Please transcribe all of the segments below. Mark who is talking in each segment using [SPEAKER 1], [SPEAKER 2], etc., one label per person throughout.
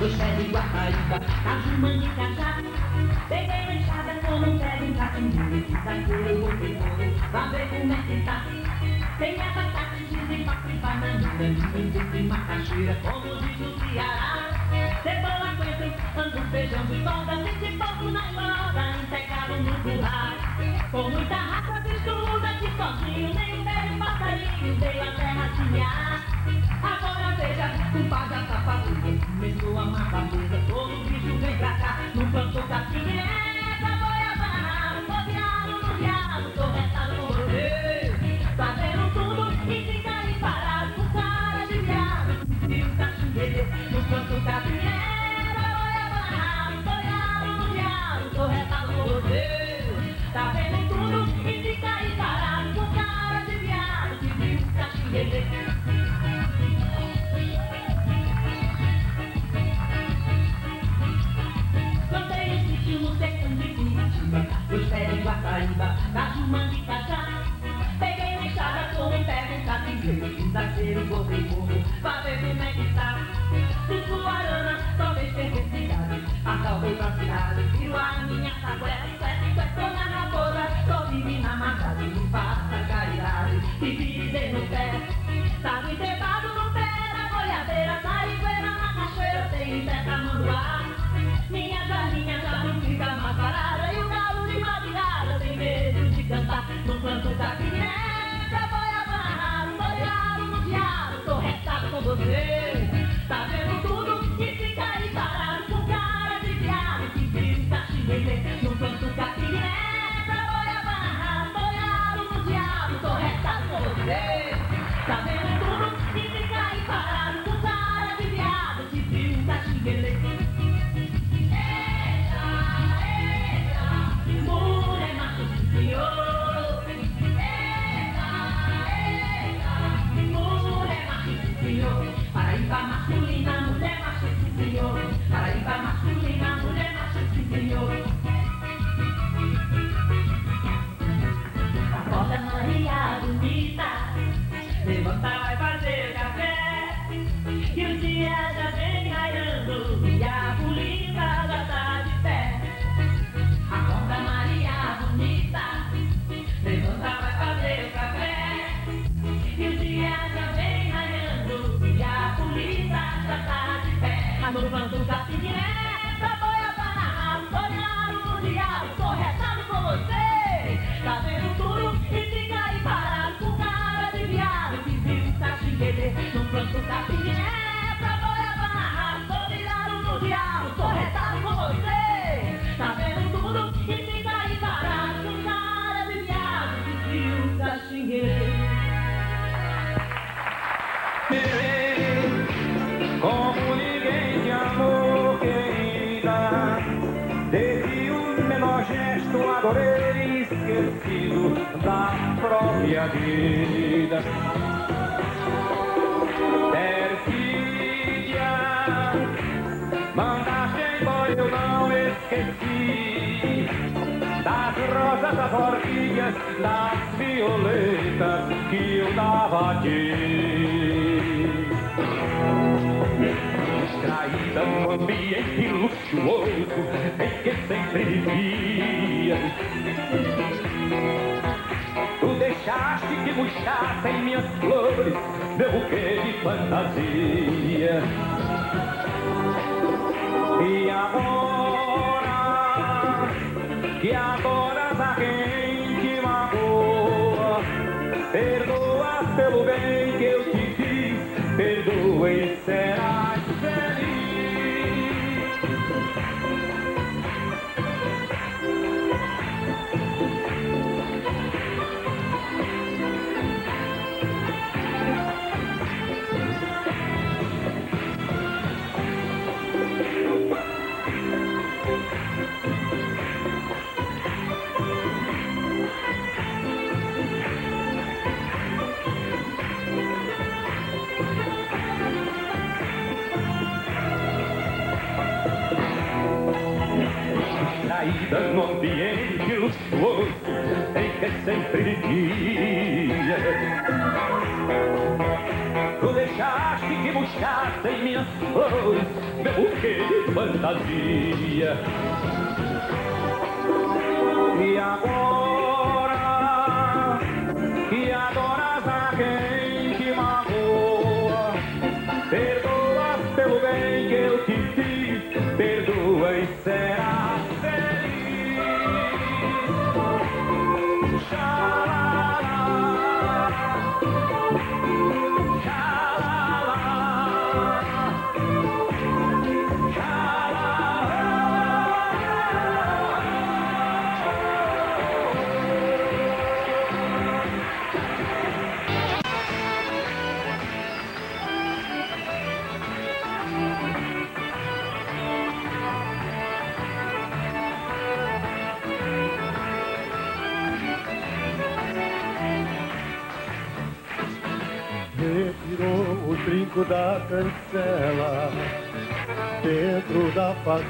[SPEAKER 1] dois pés de guardaíba, caju, de cajá. Peguei uma enxada como um pé de catimbu, daquele eu botei fogo, vá ver como é que tá. Tem abacate, giz e papo e banana, milho e macaxeira, como diz o Ceará. Cebola, coentro, angu, feijão, bitonga, leite, pouco na roda, integrado no curral. Com muita raça, estuda aqui sozinho, nem velho passarinho veio a terra semear. Agora veja, o pai da sapatilha, começou a matadeira, todo bicho vem pra cá, no canto caju, de cajá. Peguei uma enxada com um pé, catingueiro, fiz aceiro, botei fogo, pra ver como é que tá. Fiz suarana, talvez perder cidade, a tal veio pra cidade, virou a minha saguela, sué, tô na raposa, tô vive na matada, me faça caridade, e pisei no pé, tava enterrado no pé da goiabeira, na cachoeira, tem pé tamanduá. Minha galinha já não fica mais parada E o galo de de cantar No canto
[SPEAKER 2] Das rosas, das orquídeas, das violetas Que eu dava a ti distraída no ambiente luxuoso em que sempre vivia. Tu deixaste que murchassem minhas flores, meu buquê de fantasia. E agora, que adoras a luxuoso em que sempre vivia. Tu deixaste
[SPEAKER 3] que buscaste em minhas flores meu buquê de fantasia. E agora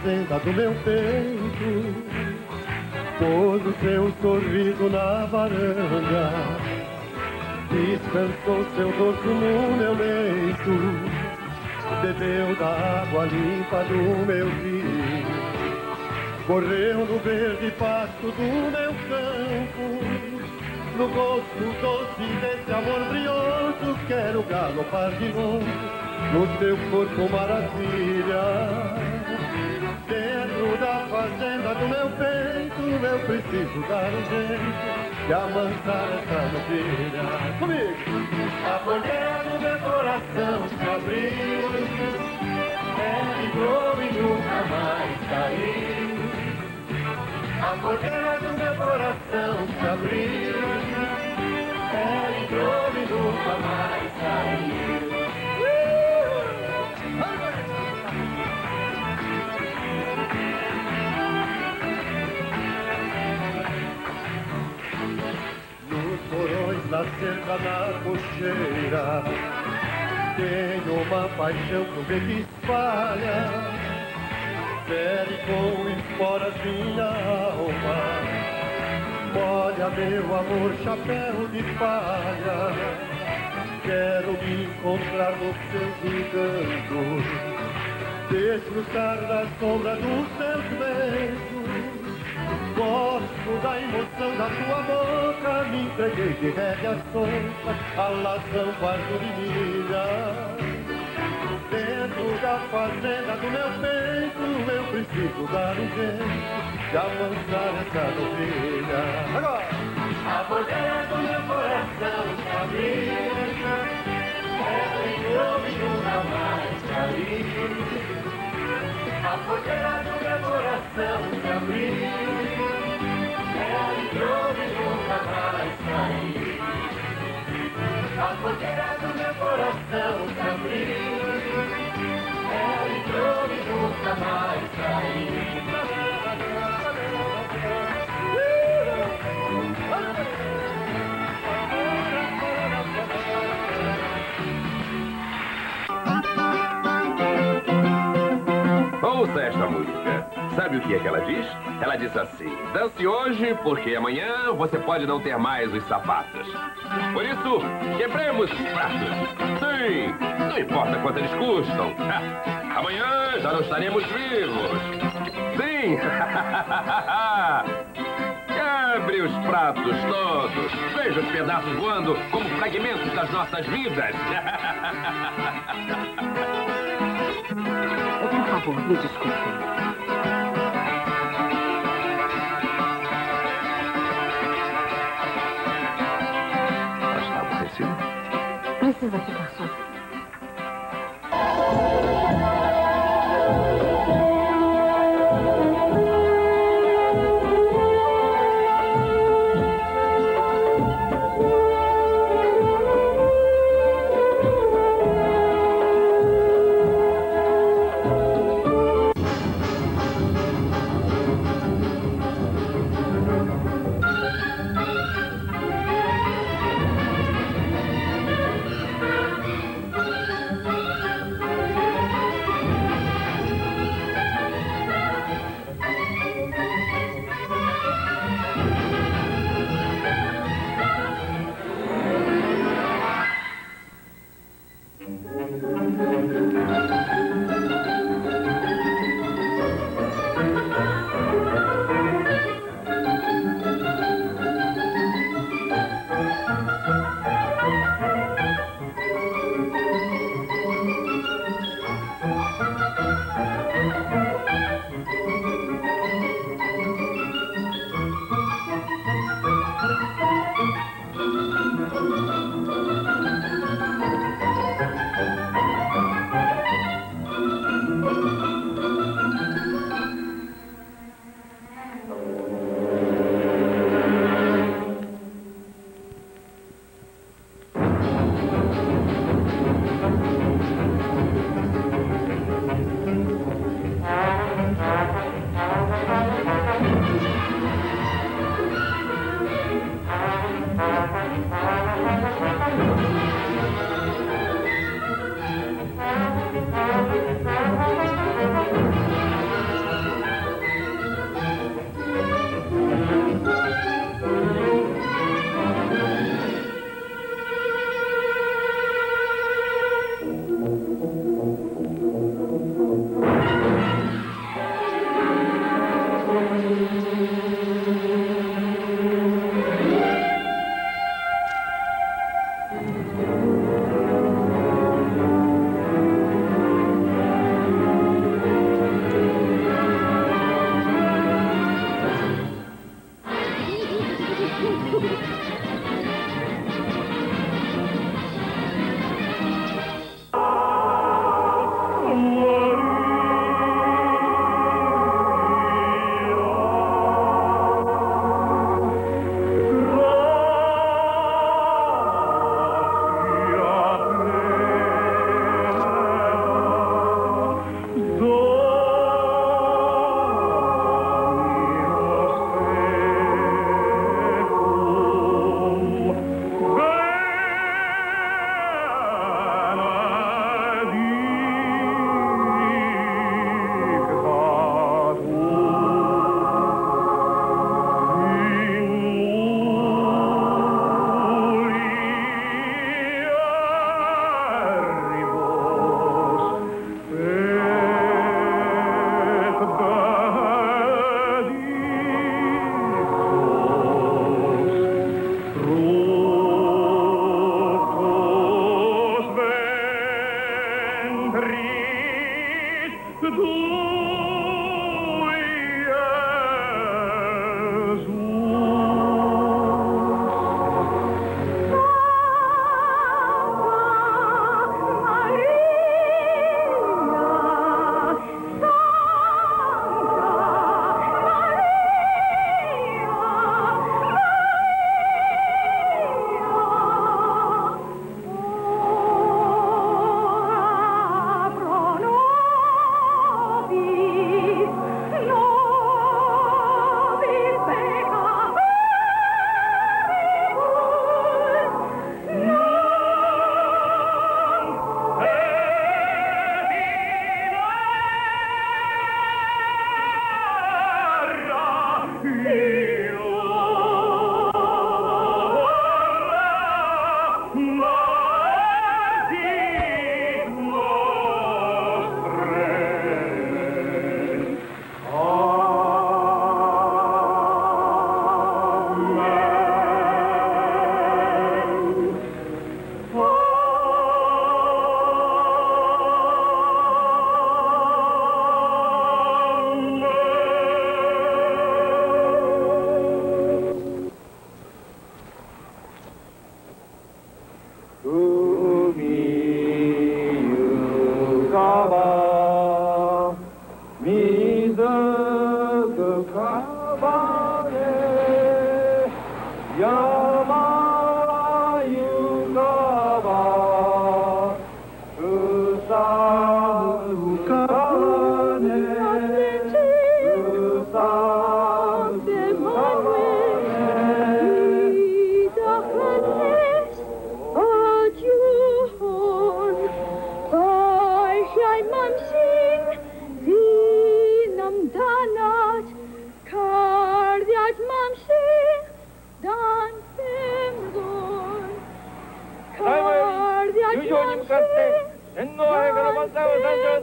[SPEAKER 4] fazenda do meu peito, pôs o seu sorriso na varanda, descansou seu dorso no meu leito, bebeu da água limpa do meu rio, correu no verde pasto do meu campo. No gosto doce desse amor brioso Quero galopar de novo No teu corpo maravilha fazenda do meu peito Eu preciso dar um jeito De amansar essa novilha Comigo! A porteira do meu coração se abriu. É entrou e nunca mais saiu a porteira do meu coração se abriu. Ela entrou e nunca mais saiu Nos porões, na cerca, na cocheira Tenho uma paixão que o que espalha fere com esporas minha alma. Molha meu amor, chapéu de palha. Quero me encontrar nos seus encantos, desfrutar da sombra dos seus beijos. Gosto da emoção da tua boca, me entreguei de rédea solta, alazão quarto de milha. Dentro da fazenda do meu peito Eu preciso dar um jeito De avançar essa novilha Agora! A porteira do meu coração se abriu Ela entrou e nunca mais saiu A porteira do meu coração se abriu A porteira do meu coração se ela entrou e nunca mais saiu.
[SPEAKER 5] Ouça esta música. Sabe o que é que ela diz? Ela diz assim: dance hoje, porque amanhã você pode não ter mais os sapatos. Por isso, quebremos os pratos. Sim, não importa quanto eles custam. Amanhã já não estaremos vivos. Sim. Quebre os pratos todos. Veja os pedaços voando como fragmentos das nossas vidas.
[SPEAKER 6] Por favor, me desculpe. you.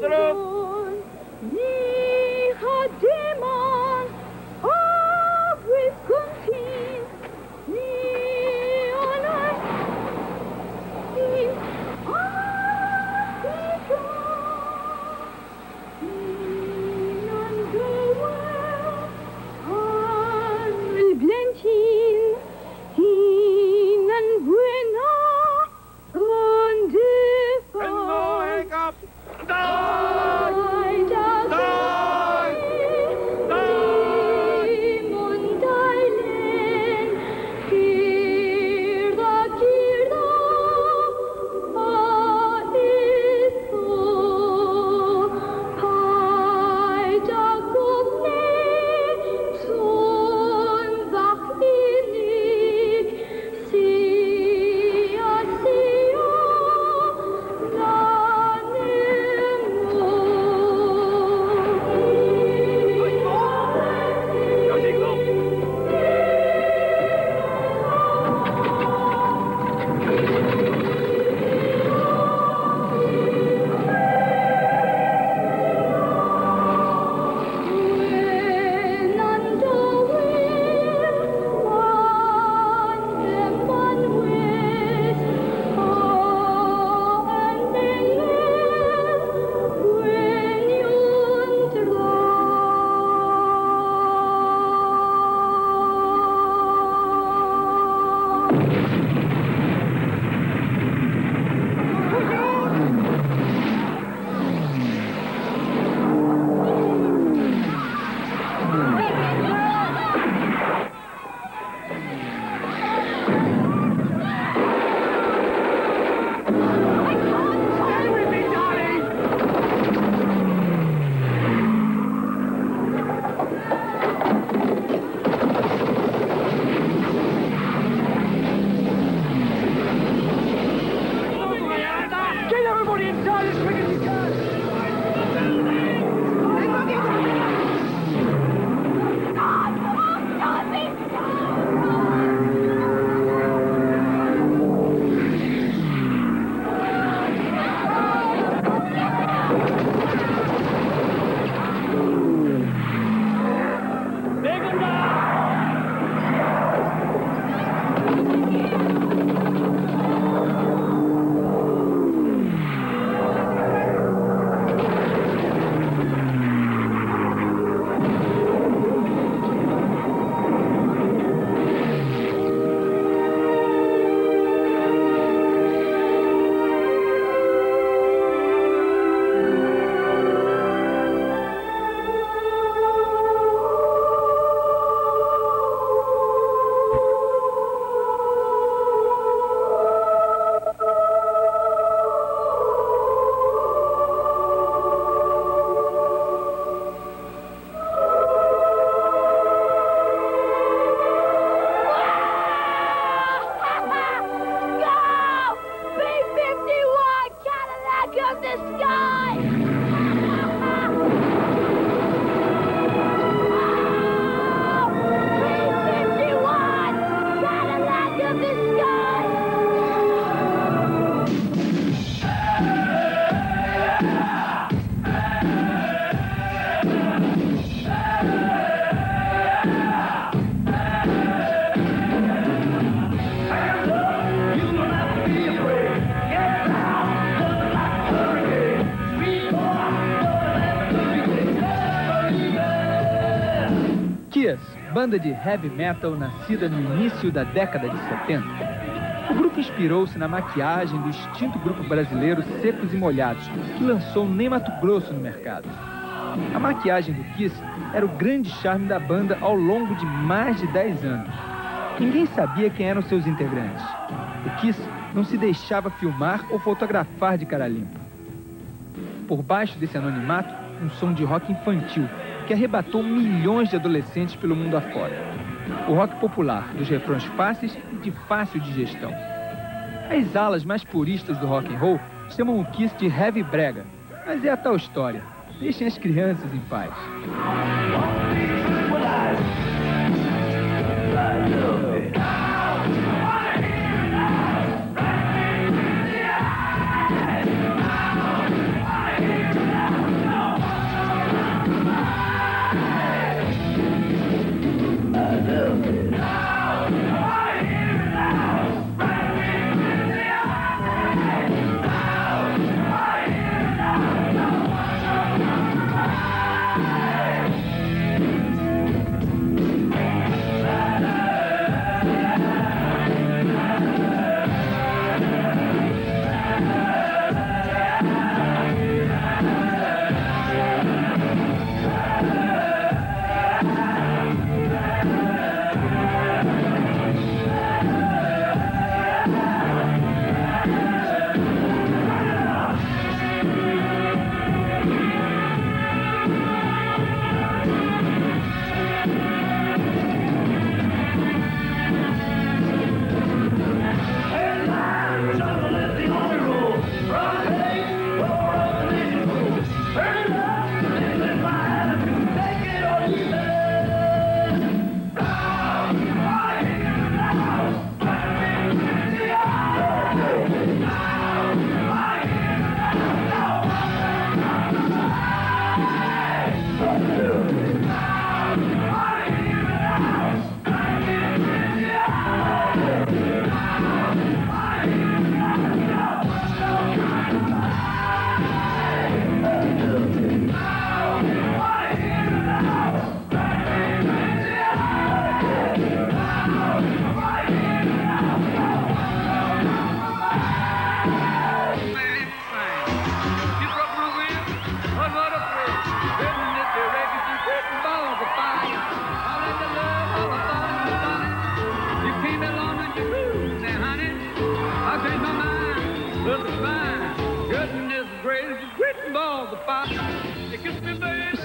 [SPEAKER 7] Åström! Banda de heavy metal nascida no início da década de 70. O grupo inspirou-se na maquiagem do extinto grupo brasileiro Secos e Molhados, que lançou Nem Mato Grosso no mercado. A maquiagem do Kiss era o grande charme da banda ao longo de mais de 10 anos. Ninguém sabia quem eram seus integrantes. O Kiss não se deixava filmar ou fotografar de cara limpa. Por baixo desse anonimato, um som de rock infantil que arrebatou milhões de adolescentes pelo mundo afora. O rock popular, dos refrões fáceis e de fácil digestão. As alas mais puristas do rock and roll chamam o Kiss de heavy brega, mas é a tal história. Deixem as crianças em paz.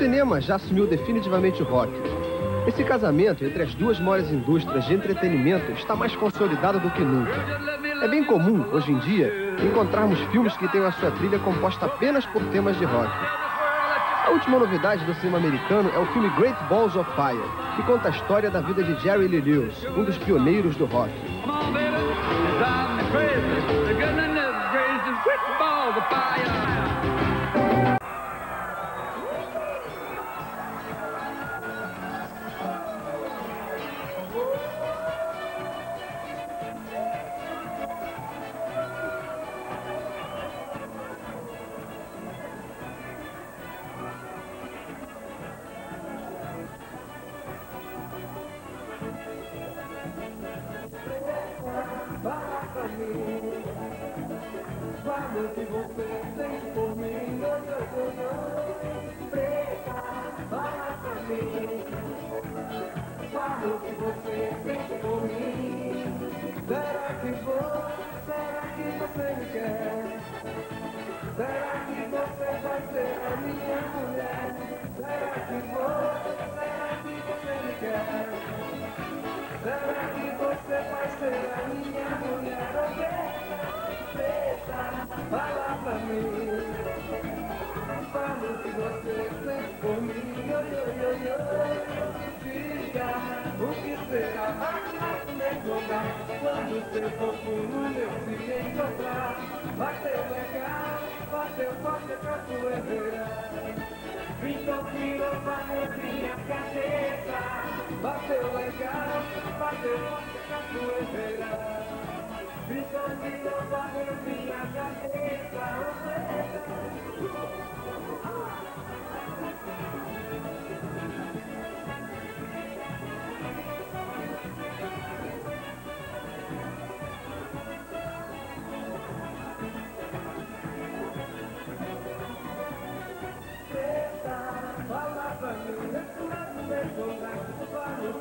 [SPEAKER 3] cinema já assumiu definitivamente o rock. Esse casamento entre as duas maiores indústrias de entretenimento está mais consolidado do que nunca. É bem comum, hoje em dia, encontrarmos filmes que tenham a sua trilha composta apenas por temas de rock. A última novidade do cinema americano é o filme Great Balls of Fire, que conta a história da vida de Jerry Lee Lewis, um dos pioneiros do rock. Quando seu corpo no meu se encontrar Bateu legal, bateu forte pra poeira Então tirou para minha cabeça Bateu legal, bateu forte pra poeira Então tirou para minha cabeça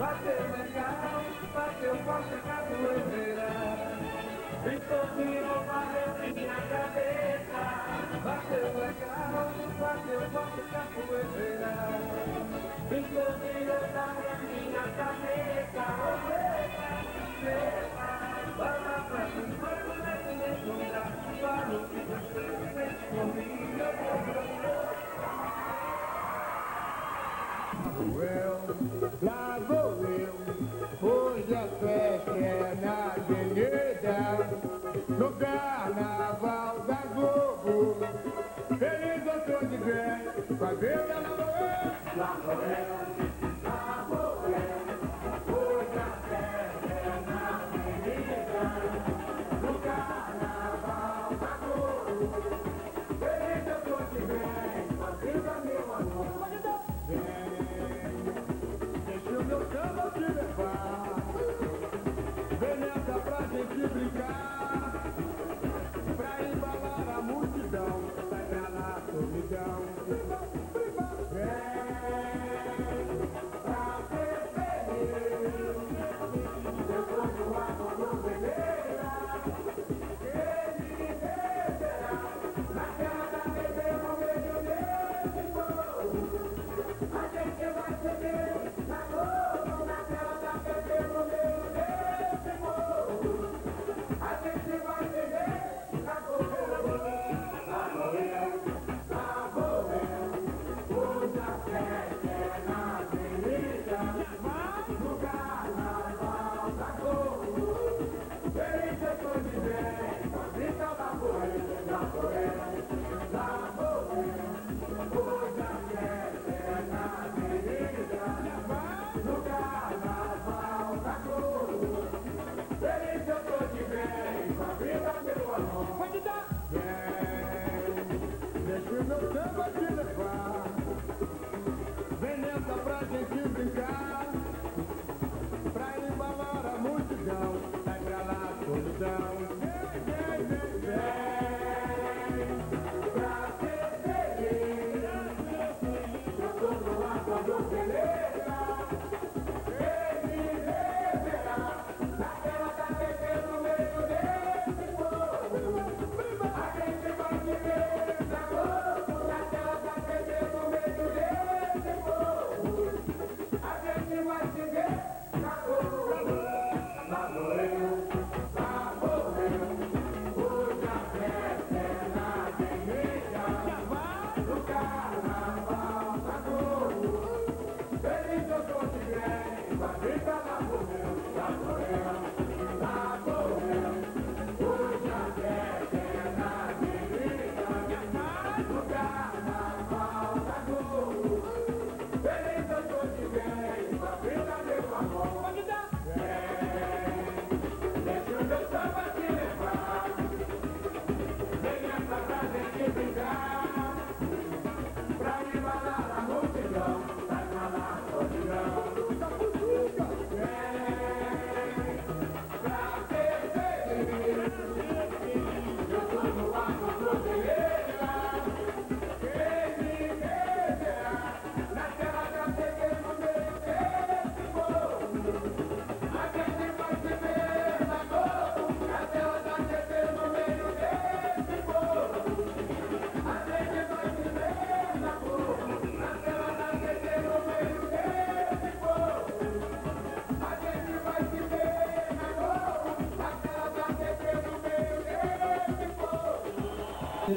[SPEAKER 8] Patio mercado, patio para tu Y conmigo para en la cabeza. Patio mercado, patio para tu Y conmigo
[SPEAKER 3] para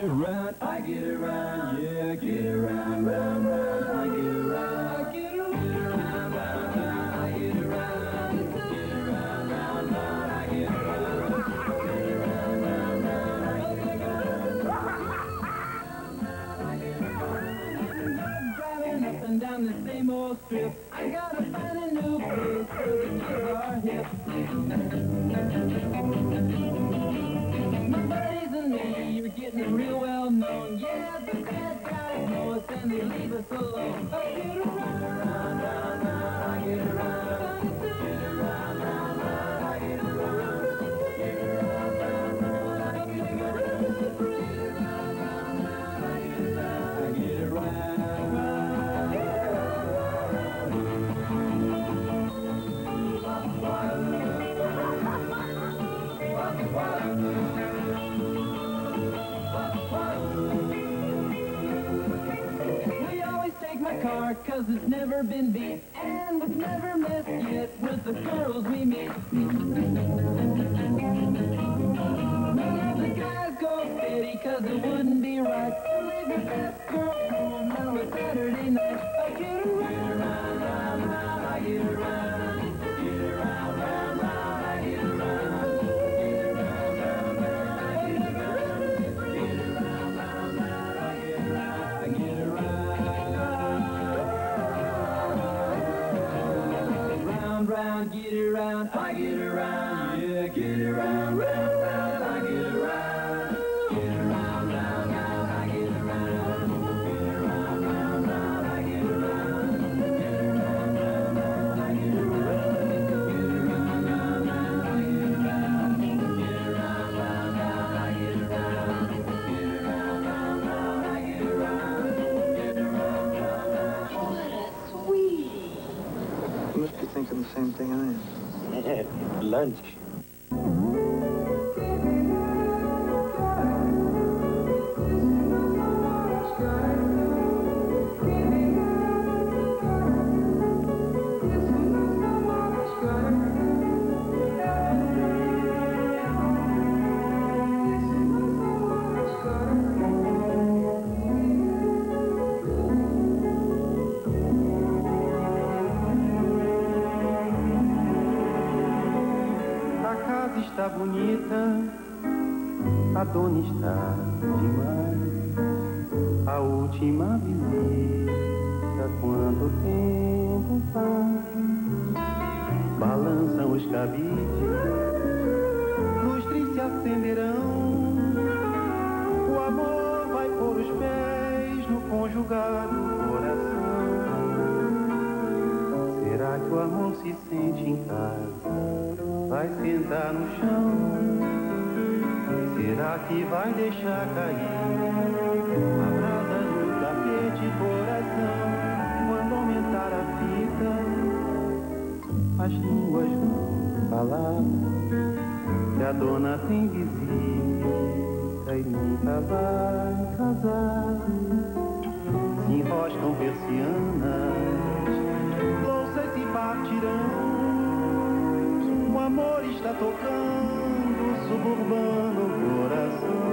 [SPEAKER 3] around, I get around. Round, round, get around, I get around. Yeah, get around,
[SPEAKER 9] same thing I am.
[SPEAKER 10] Lunch.
[SPEAKER 11] A dona está demais. A última visita, quanto tempo faz? Balançam os cabides, lustres se acenderão. O amor vai pôr os pés no conjugado coração. Será que o amor se sente em casa? Vai sentar no chão? Que vai deixar cair a brasa no tapete coração? Quando aumentar a fita, as vão falar que a dona tem visita e nunca vai casar. Se enroscam persianas, louças se partirão. O amor está tocando, suburbano coração.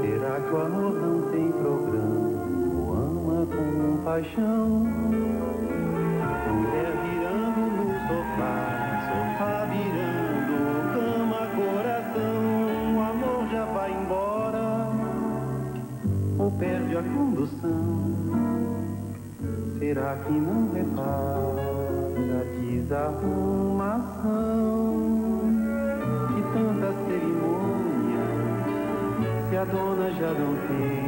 [SPEAKER 11] Será que o amor não tem programa? O ama com paixão? Mulher virando no sofá, sofá virando cama, coração. O amor já vai embora ou perde a condução? Será que não repara a desarrumação? Se a dona já não tem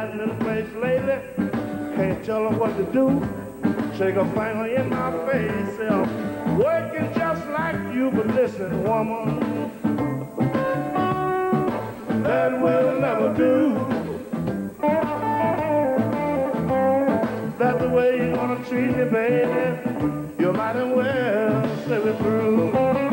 [SPEAKER 12] riding this place lately. Can't tell her what to do. Shake a finger in my face. Self. Working just like you, but listen, woman. That will never do. That's the way you wanna treat me, baby. You might as well stay with through.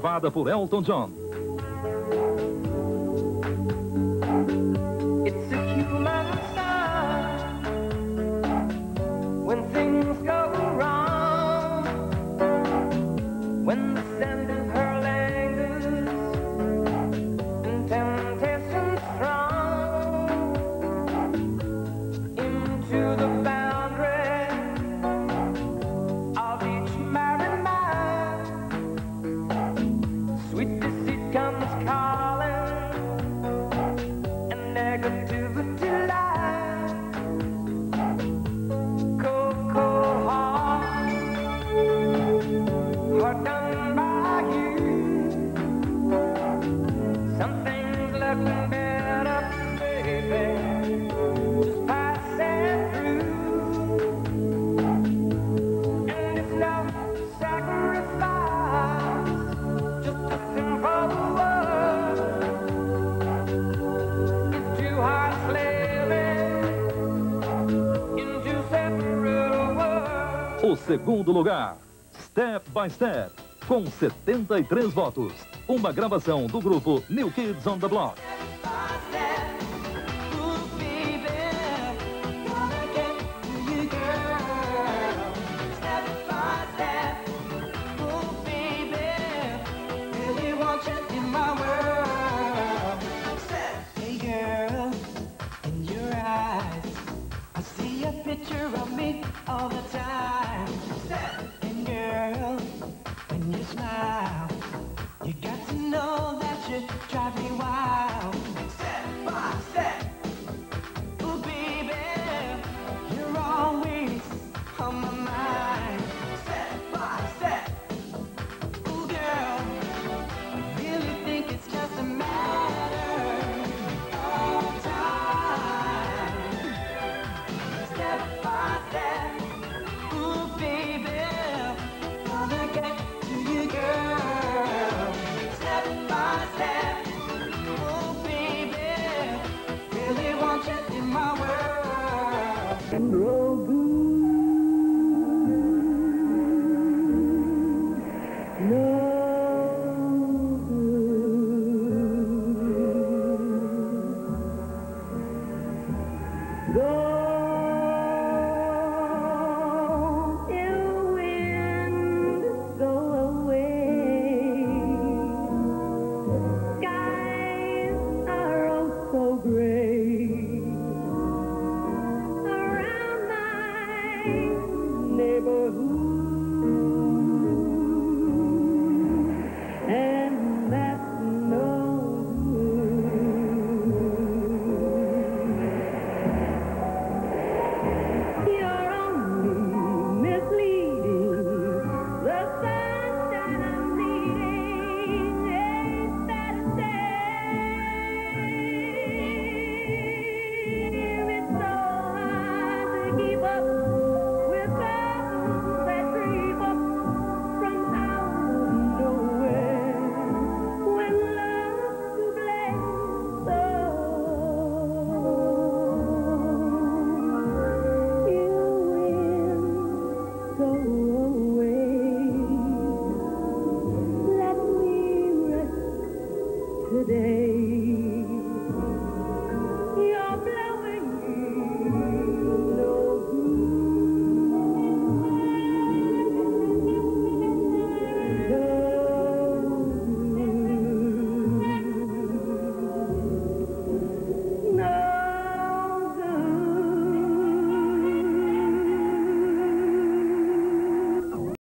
[SPEAKER 13] gravada por Elton John.
[SPEAKER 14] I
[SPEAKER 13] do. segundo lugar, Step by Step, com 73 votos. Uma gravação do grupo New Kids on the Block.
[SPEAKER 15] broken.